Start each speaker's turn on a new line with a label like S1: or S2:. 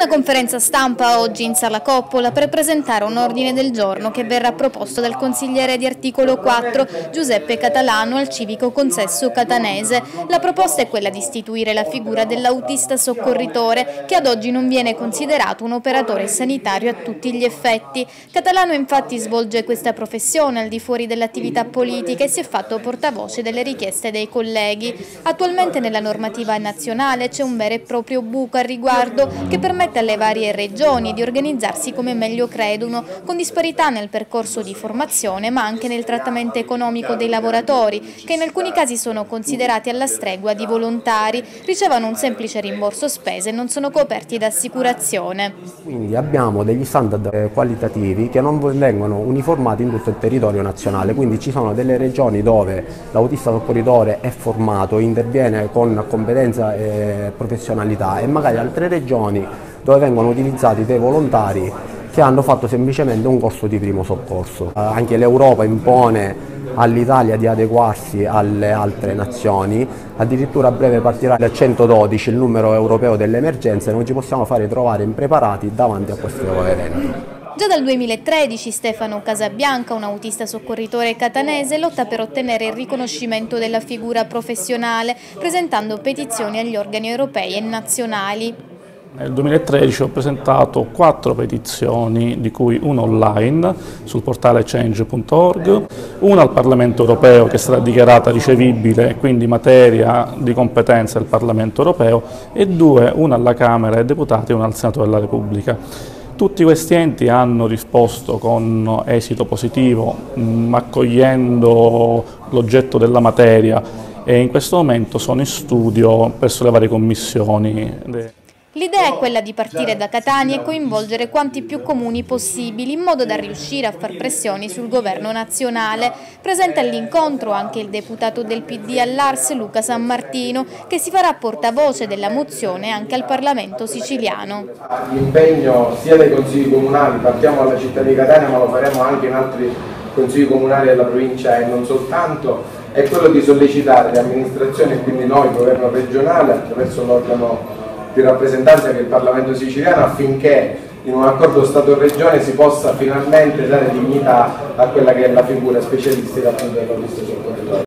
S1: Una conferenza stampa oggi in Sala Coppola per presentare un ordine del giorno che verrà proposto dal consigliere di articolo 4 Giuseppe Catalano al civico consesso catanese. La proposta è quella di istituire la figura dell'autista soccorritore che ad oggi non viene considerato un operatore sanitario a tutti gli effetti. Catalano infatti svolge questa professione al di fuori dell'attività politica e si è fatto portavoce delle richieste dei colleghi. Attualmente nella normativa nazionale c'è un vero e proprio buco al riguardo che permette permette alle varie regioni di organizzarsi come meglio credono, con disparità nel percorso di formazione ma anche nel trattamento economico dei lavoratori, che in alcuni casi sono considerati alla stregua di volontari, ricevono un semplice rimborso spese e non sono coperti da assicurazione.
S2: Quindi abbiamo degli standard eh, qualitativi che non vengono uniformati in tutto il territorio nazionale, quindi ci sono delle regioni dove l'autista soccorritore è formato, interviene con competenza e professionalità e magari altre regioni dove vengono utilizzati dei volontari che hanno fatto semplicemente un corso di primo soccorso. Eh, anche l'Europa impone all'Italia di adeguarsi alle altre nazioni, addirittura a breve partirà il 112, il numero europeo delle emergenze, non ci possiamo fare trovare impreparati davanti a questo evento.
S1: Già dal 2013 Stefano Casabianca, un autista soccorritore catanese, lotta per ottenere il riconoscimento della figura professionale, presentando petizioni agli organi europei e nazionali.
S3: Nel 2013 ho presentato quattro petizioni, di cui una online sul portale change.org, una al Parlamento europeo che sarà dichiarata ricevibile, quindi materia di competenza del Parlamento europeo, e due, una alla Camera dei Deputati e una al Senato della Repubblica. Tutti questi enti hanno risposto con esito positivo, mh, accogliendo l'oggetto della materia e in questo momento sono in studio presso le varie commissioni.
S1: L'idea è quella di partire da Catania e coinvolgere quanti più comuni possibili in modo da riuscire a far pressioni sul governo nazionale. Presente all'incontro anche il deputato del PD all'Ars Luca San Martino che si farà portavoce della mozione anche al Parlamento siciliano.
S4: L'impegno sia dei consigli comunali, partiamo dalla città di Catania ma lo faremo anche in altri consigli comunali della provincia e non soltanto, è quello di sollecitare le amministrazioni e quindi noi, governo regionale, attraverso l'organo di rappresentanza che il Parlamento siciliano affinché in un accordo Stato-Regione si possa finalmente dare dignità a quella che è la figura specialistica appunto dell'autista sul territorio.